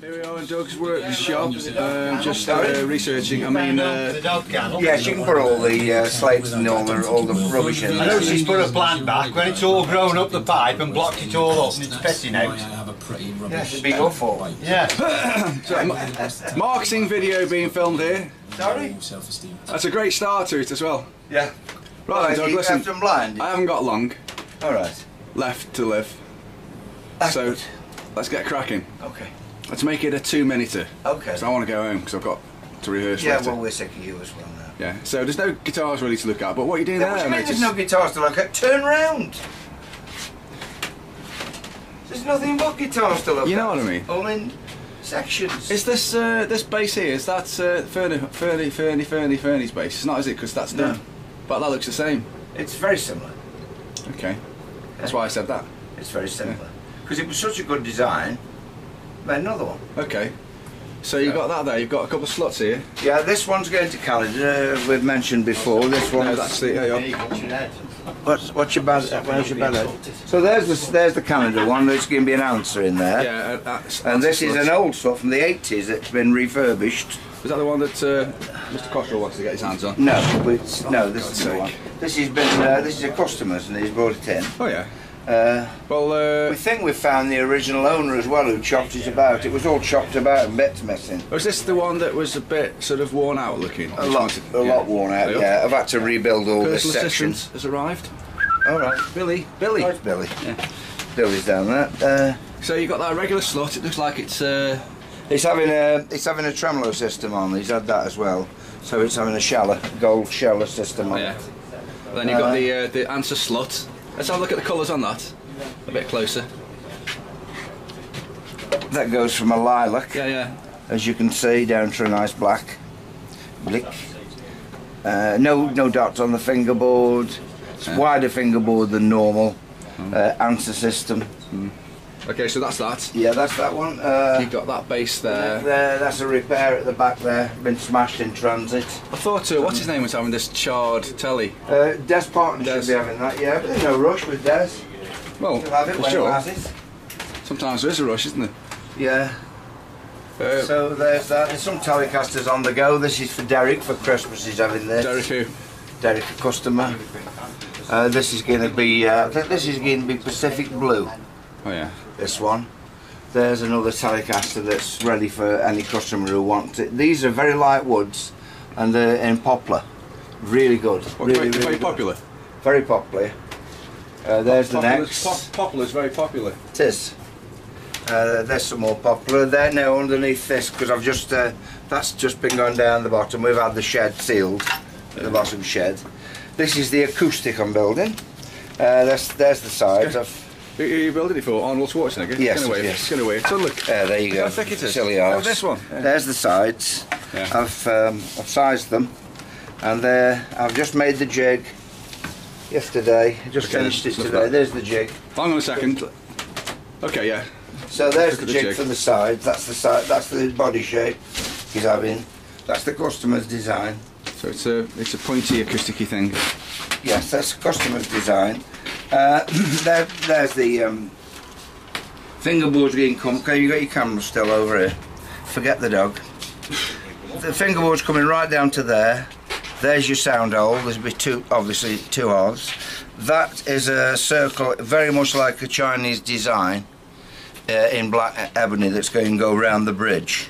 Here we are in Doug's workshop, um, just uh, researching. I mean, uh, Yes, you can put all the uh, slates and all the, all the rubbish in I know she's put a plant back when it's all grown up the pipe and blocked it all up and it's pissing out. Yes, it'd be awful. Yeah. so, ma- marketing video being filmed here. Sorry? That's a great start to it as well. Yeah. Right, then, Doug, listen. left blind. I haven't got long All right. left to live, That's so good. let's get cracking. Okay. Let's make it a two-minuter. Okay. So I want to go home because I've got to rehearse Yeah, later. well, we're sick of you as well now. yeah. So there's no guitars really to look at. But what are you doing Yeah, do there, you mean there's no guitars to look at? Turn round. There's nothing but guitars to look You at. You know what I mean? All in sections. Is this uh, this bass here? Is that uh, Fernie, Fernie, Fernie, Fernie, Fernie's bass? It's not, is it? Because that's No. done. But that looks the same. It's very similar. Okay. That's why I said that. It's very similar. Because it was such a good design, made another one. Okay. So you've got that there. You've got a couple of slots here. Yeah, this one's going to Canada. uh, We've mentioned before. This one. No, that's the. Yeah, yeah. What's, what's your bad? Where's your ballad? So there's the there's the Canada one. There's going to be an answer in there. Yeah, uh, that's, And that's this is an old stuff from the 80s that's been refurbished. Is that the one that uh, Mr. Cottrell wants to get his hands on? No, it's, no, this God's is the one. This has been uh, this is a customer's and he's brought it in. Oh yeah. Uh, Well, uh, we think we found the original owner as well who chopped it about. It was all chopped about and bits missing. was this the one that was a bit sort of worn out looking? A lot, a lot worn out. Yeah, I've had to rebuild all this Personal section. assistant has arrived. All right, Billy, Billy. oh, Billy. Yeah. Billy's down there. Uh, So you've got that regular slot. It looks like it's. Uh, It's having a it's having a tremolo system on. He's had that as well. So it's having a Schaller, gold Schaller system on. yeah. Then you've got Uh, the uh, the answer slot. Let's have a look at the colours on that. A bit closer. That goes from a lilac, Yeah, yeah. as you can see, down to a nice black blick. Uh, no no dots on the fingerboard. It's Yeah. wider fingerboard than normal. Uh, answer system. Okay, so that's that. Yeah, that's that one. Uh, You've got that base there. there, that's a repair at the back there. Been smashed in transit. I thought, uh, what's his name was having this charred telly. Uh, Des Parton Des. should be having that, yeah, but there's no rush with Des. Well, He'll have it for when sure. he it. Sometimes there is a rush, isn't there? Yeah. Uh, So there's that. There's some Telecasters on the go. This is for Derek for Christmas. He's having this. Derek who? Derek, a customer. Uh, this is going to be. Uh, I think this is going to be Pacific Blue. Oh yeah. This one. There's another Telecaster that's ready for any customer who wants it. These are very light woods, and they're in poplar. Really good. What, really, very, really very good. popular. Very popular. Uh, there's the Popular- next. pop- popular is very popular. It is. Uh, there's some more poplar there now underneath this because I've just uh, that's just been going down the bottom. We've had the shed sealed, the bottom shed. This is the acoustic I'm building. Uh, there's there's the sides. I've, Who, who are you building it for? Arnold Schwarzenegger? Yes, It's gonna wave. yes. It's gonna wave. So look. uh, there you go. How thick it is? Silly Oh, this one. Yeah. There's the sides. Yeah. I've um, I've sized them, and there I've just made the jig yesterday. Just Okay, finished it today. that- There's the jig. Hang on a second. Okay, yeah. So there's the the jig jig. for the sides. That's the side. That's the body shape he's having. That's the customer's design. So it's a it's a pointy acousticy thing. Yes, that's the customer's design. Uh, there, there's the um, fingerboards getting come. Okay, you got your camera still over here. Forget the dog. The fingerboard's coming right down to there. There's your sound hole. There's be two, obviously two halves. That is a circle, very much like a Chinese design uh, in black ebony that's going to go round the bridge.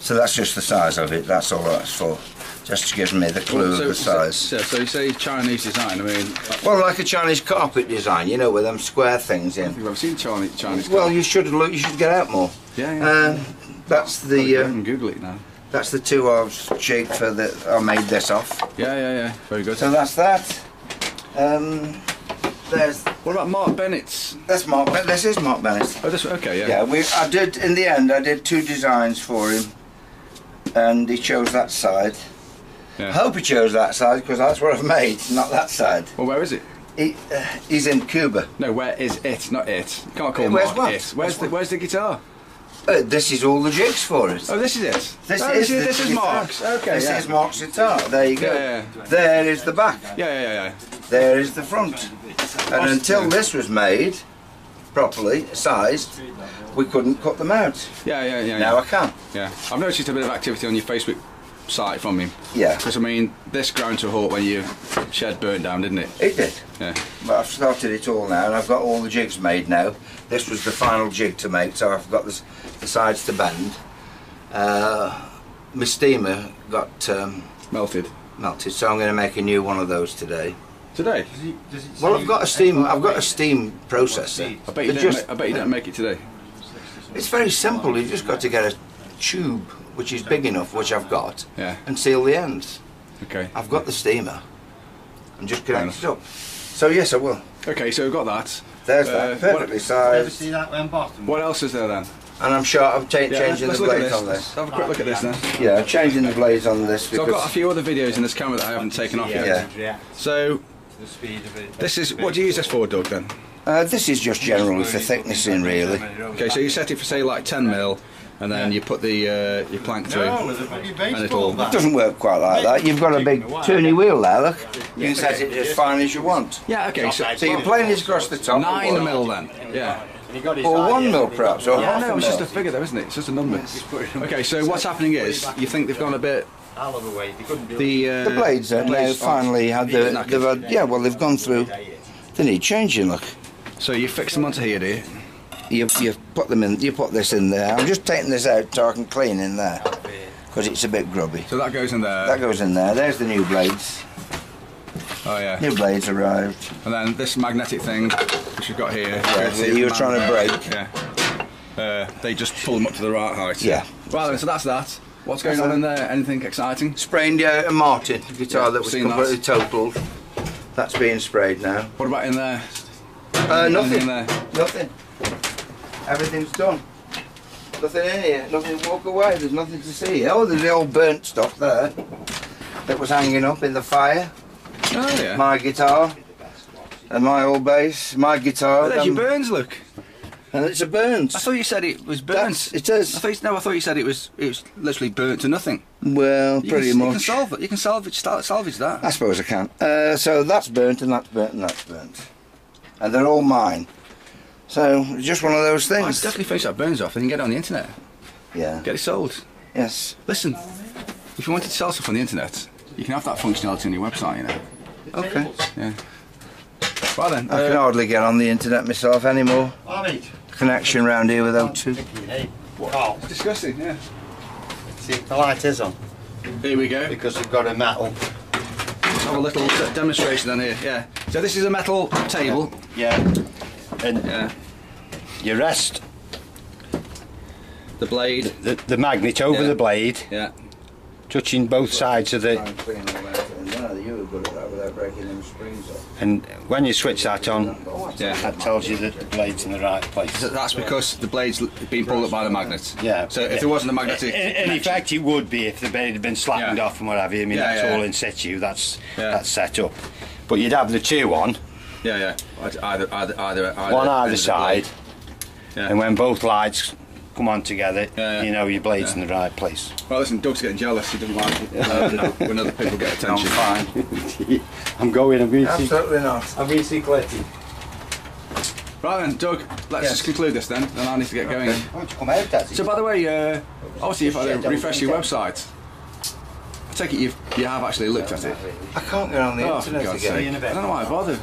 So that's just the size of it. That's all that's for. Just gives me the clue so, of the size. So, so you say Chinese design. I mean, Well, like a Chinese carpet design, you know, with them square things in. you've ever seen Chinese Chinese. Well, you should look. You should get out more. yeah, yeah. Um, that's the you can Google it now. that's the two halves jig for the. I made this off. Yeah, yeah, yeah. Very good. So that's that. Um, there's what about Mark Bennett's? that's Mark. Ben- This is Mark Bennett. Oh, this. Okay, yeah. Yeah, we. I did in the end. I did two designs for him, and he chose that side. Yeah. I hope he chose that side because that's what I've made, not that side. Well, where is it? He, uh, he's in Cuba. No, where is it? Not it. You can't call Where's Mark what? it. Where's the Where's the guitar? Uh, this is all the jigs for it. Oh, this is it. This oh, is this, the this is. Mark's. Okay. This yeah. is Mark's guitar. There you go. Yeah, yeah, There is the back. yeah, yeah, yeah, yeah. There is the front. And until this was made, properly, sized, we couldn't cut them out. Yeah, yeah, yeah. Now yeah. I can. Yeah, I've noticed a bit of activity on your Facebook site from him. Yeah. Because I mean, this ground to a halt when your shed burnt down, didn't it? It did. Yeah. But I've started it all now, and I've got all the jigs made now. This was the final jig to make, so I've got this, the sides to bend. Uh, my steamer got um, Melted. melted, so I'm going to make a new one of those today. Today. Well, I've got a steam. I've got a steam processor. I bet you They're didn't. just- ma- I bet you didn't make it today. It's very simple. You've just got to get a tube which is big enough, which I've got, Yeah. and seal the ends. Okay. I've got the steamer, I'm just Fair connect it up. So yes, I will. Okay, so we've got that. There's Uh, that, perfectly Ever sized, see that one bottom? What else is there then? and I'm sure I'm cha- Yeah, changing the look at blades this. on Let's this. have a quick look at this then. Yeah, I'm changing the blades on this So I've got a few other videos in this camera that I haven't taken off yet. Yeah. Yeah. So The speed of it. this is what do you use this for, Doug? Then. uh, this is just generally for thicknessing, really. Okay, so you set it for say like 10 mil, and then you put the uh, your plank through. No, with a bloody And baseball it'll- It doesn't work quite like that. You've got a big turny wheel there. Look, you can set it as fine as you want. Yeah. Okay. So So you're playing this across the top. nine mil then. Yeah. And he got his Or one yeah. mil perhaps, or Yeah, half no, a it's just a figure though, isn't it? It's just a number. Okay, so what's happening is you think they've gone a bit. Hell of a way. They couldn't do The uh, The blades are now finally had the, they've had, yeah, well they've gone through, they need changing, look. So you fix them onto here, do you? You, you put them in, you put this in there. I'm just taking this out so I can clean in there, because it's a bit grubby. So that goes in there. That goes in there, there's the new blades. Oh yeah. New blades arrived. And then this magnetic thing, which you've got here. Yeah, goes that you were trying to break. Yeah. Uh, they just pull them up to the right height. Yeah. Well, then, so that's that. What's going on in there? Anything exciting? Spraying uh, a Martin guitar Yeah, that was seen that. completely totaled. That's being sprayed now. What about in there? Uh, nothing. in there? Nothing. Everything's done. Nothing in here. Nothing to walk away. There's nothing to see. Oh, there's the old burnt stuff there that was hanging up in the fire. Oh yeah. My guitar and my old bass. My guitar. Oh, there's your burns. Look. and it's a burnt. I thought you said it was burnt. That's, it is. I thought no, I thought you said it was it was literally burnt to nothing. Well, You pretty can, You can much. solve it. You can salvage salvage that. I suppose I can. Uh, so that's burnt and that's burnt and that's burnt. And they're all mine. So, just one of those things. I'd definitely face that burns off and then get it on the internet. Yeah. Get it sold. Yes. Listen, if you wanted to sell stuff on the internet, you can have that functionality on your website. You know. Okay. Yeah. Well then. I can uh, hardly get on the internet myself anymore. Alright. Connection round here without two. Hey, Carl, disgusting. Yeah. see the light is on. Here we go. Because we've got a metal. Let's have a little demonstration on here. Yeah. So this is a metal table. Yeah. And Yeah. you rest The blade. the, the magnet over Yeah. the blade, Yeah. touching both sides of the. I'm cleaning all that, and you were good at that without breaking them springs off. And when you switch that on, Yeah. that tells you that the blade's in the right place. So that's because the blade's l- been pulled up by the magnet. Yeah. So if yeah. there wasn't a magnetic. In, in connection- effect, it would be if the blade had been slackened Yeah. off and what have you. I mean, Yeah, that's yeah. all in situ. That's Yeah. that's set up. But you'd have the two on, Yeah, yeah. Either, either, either, either one either side. Yeah. and when both lights come on together, Yeah, yeah. you know your blade's Yeah. in the right place. Well, listen, Doug's getting jealous. He doesn't like it uh, when other people get attention. I'm attention. fine. I'm going. I'm going to see. Absolutely not. I'm going to see Cletty. Right then, Doug, let's Yes. just conclude this then, and I need to get going. Okay. Why don't you come out, Daddy? So, by the way, uh, obviously, if I refresh your website, I take it you've, you have actually looked at it. I can't get on the Oh, for internet God's again. sake. in a I bit. don't know why I bothered.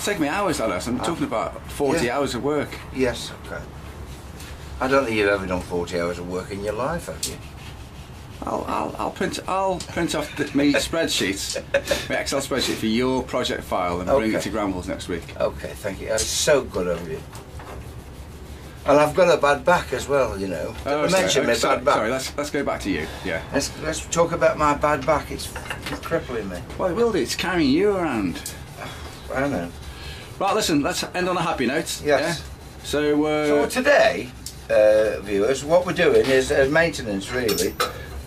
It's taken me hours, that lesson. I'm talking about 40 Yeah. hours of work. Yes, okay. I don't think you've ever done 40 hours of work in your life, have you? I'll, I'll, I'll print I'll print off the, my spreadsheet, my Excel spreadsheet for your project file and bring it to Granville's next week. Okay, thank you. That's so good of you. And I've got a bad back as well, you know. Oh, I mentioned my sorry, bad back. sorry, let's, let's go back to you. Yeah. Let's, let's talk about my bad back. It's crippling me. Well, it will do. It's carrying you around. I don't know. Right, listen, let's end on a happy note. Yes. Yeah? So, uh, So today, uh, viewers, what we're doing is uh, maintenance. Really,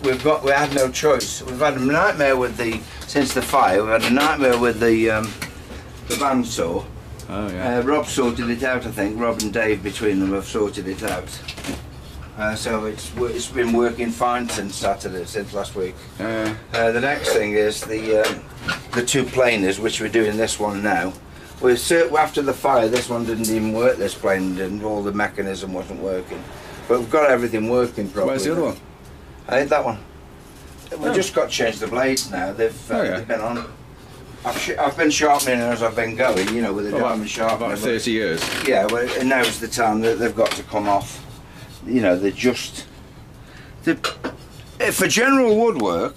we've got we had no choice. We've had a nightmare with the since the fire. We've had a nightmare with the um, the bandsaw. oh yeah. Uh, Rob sorted it out. I think Rob and Dave between them have sorted it out. Uh, so it's it's been working fine since Saturday, since last week. Uh, Uh, the next thing is the um, the two planers, which we're doing this one now. Well, cer- after the fire, this one didn't even work. This plane didn't. All the mechanism wasn't working. But we've got everything working properly. Where's the other one? I hate that one. We've Oh. just got to change the blades now. They've, uh, Oh, yeah. they've been on. I've, sh- I've been sharpening as I've been going, you know, with the About, diamond sharpener. about 30 years. Yeah, well, and now's the time that they've got to come off. You know, they're just. They're, for general woodwork,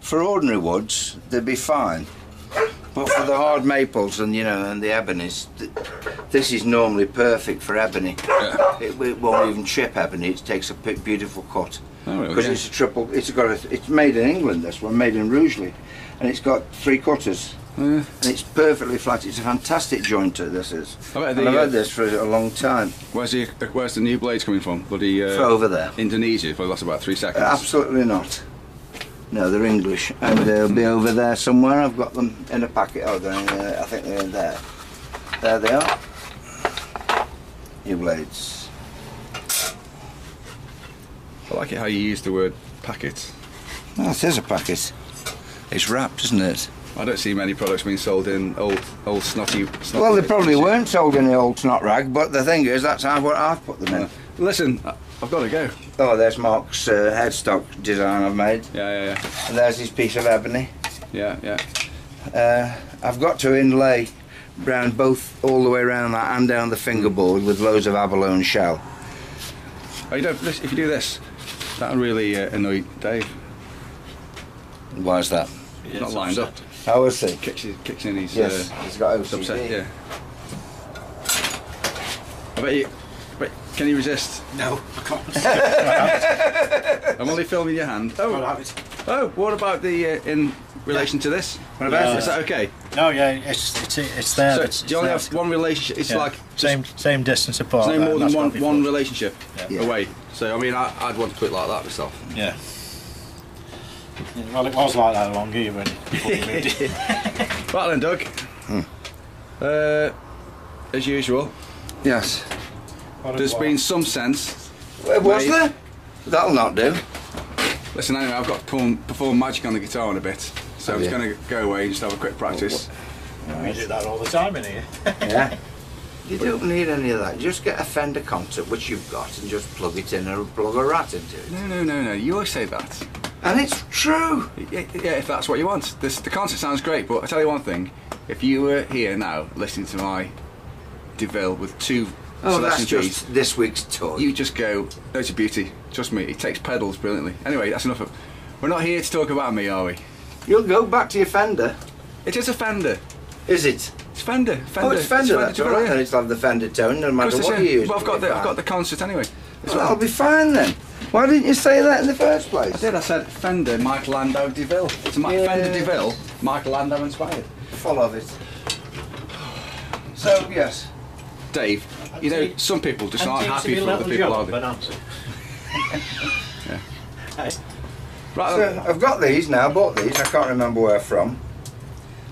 for ordinary woods, they'd be fine. But for the hard maples and you know and the ebonies, th- this is normally perfect for ebony. Yeah. It, it won't even chip ebony. It takes a p- beautiful cut Oh, really? because it's a triple. It's got a, It's made in England. This one made in Rugeley, and it's got three cutters. Yeah. And it's perfectly flat. It's a fantastic jointer. This is. And I've uh, had this for a long time. Where's the Where's the new blades coming from? Bloody uh, over there. Indonesia. Lasts about three seconds. Absolutely not. No, they're English, and they'll be over there somewhere. I've got them in a packet. Oh, they're in, uh, I think they're in there. There they are. New blades. I like it how you use the word packet. Oh, it is a packet. It's wrapped, isn't it? I don't see many products being sold in old, old snotty. snotty Well, they probably weren't sold in the old snot rag, but the thing is, that's how what I've put them in. Listen, I've got to go. Oh, there's Mark's uh, headstock design I've made, Yeah, yeah, yeah, and there's his piece of ebony. yeah, yeah. Uh, I've got to inlay brown both all the way around that and down the fingerboard with loads of abalone shell. Oh, you don't. If you do this, that'll really uh, annoy Dave. Why is that? He's not lined up. How is was he? Kicks, kicks in his. Yes, Uh, he's got he's upset. OCD. Yeah. I bet you. But can you resist? No, I can't. I'm only filming your hand. Oh, it. oh. What about the uh, in relation to this? What about Yeah. Is that okay? No, yeah, it's it's it's there. so it's, do you only have one relationship? It's yeah, like same same distance apart. There's no more than one one relationship Yeah. away. So I mean, I, I'd want to put it like that myself. Yeah. Yeah, Well, it was like that along here when before we moved in. Right then, Doug. Hmm. Uh, as usual, Yes. What a been some sense. Well, was Mate. there? That'll not do. Listen, anyway, I've got to perform, perform magic on the guitar in a bit, so I'm just going to go away and just have a quick practice. We do that all the time in here. Yeah. You don't need any of that. Just get a Fender concert, which you've got, and just plug it in and plug a rat into it. No, no, no, no. You always say that. And it's true. Yeah, yeah, if that's what you want. This, the concert sounds great, but I tell you one thing: if you were here now listening to my DeVille with two Oh, that's Celestion Gs, just this week's toy. you just go, "There's a beauty." Trust me, it takes pedals brilliantly. Anyway, that's enough. Of, we're not here to talk about me, are we? You'll go back to your Fender. It is a Fender. Is it? It's Fender. Fender. oh, it's Fender. that's DeVille, all right. And it's have the Fender tone, no matter what you use. Well, I've got the I've got the concert anyway. Well, well. that'll be fine then. Why didn't you say that in the first place? I did. I said Fender, Mike Landau, DeVille. It's a Mi- Yeah. Fender DeVille, Mike Landau inspired. Full of it. So yes, Dave, you know, some people just aren't happy for other people, are they? Right so. I've got these now. Bought these. I can't remember where from.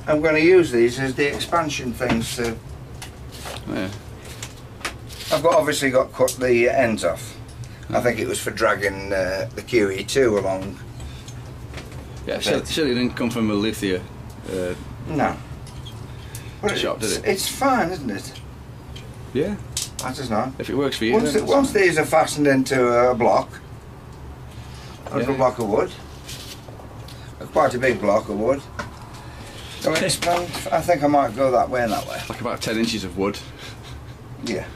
I'm going to use these as the expansion things. To, Yeah. I've got obviously got cut the ends off. I think it was for dragging uh, the QE2 along. Yeah, surely, surely it didn't come from a Lithia. Uh, No. But Shop, it's, did it? it's fine, isn't it? yeah, I just know. if it works for you. Once, then it, once these are fastened into a block, a Yeah. block of wood, quite a big block of wood. So it's, um, I think I might go that way and that way. Like about 10 inches of wood. Yeah.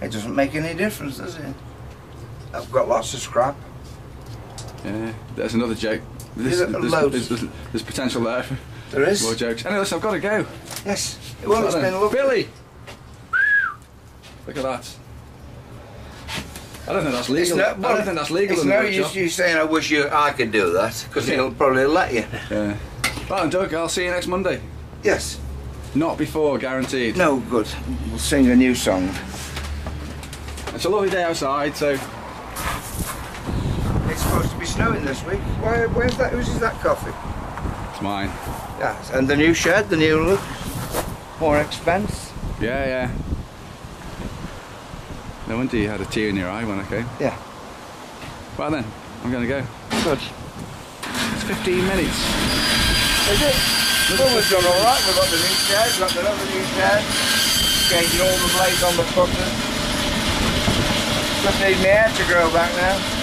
It doesn't make any difference, does it? I've got lots of scrap. Yeah, there's another joke. This, Is it there's, there's, there's, there's potential there There is. more jokes. Anyway, listen, I've got to go. Yes. Well, it's been lovely. Billy! Look at that. I don't think that's legal. no, I don't think that's legal It's in the no use you saying I wish you I could do that because Yeah. he'll probably let you. Yeah. Right, Doug, I'll see you next Monday. Yes. Not before, guaranteed. No good. We'll sing a new song. It's a lovely day outside, so It's supposed to be snowing this week. Why, where's that? Whose is that coffee? it's mine. Yes. And the new shed, the new look. More expense. Yeah, yeah. No wonder you had a tear in your eye when I came. Yeah. Right then, I'm going to go. Good. It's 15 minutes. Is it? Well, we've done all right. We've got the new shed, we've got the other new shed, changing all the blades on the putters. Just need my hair to grow back now.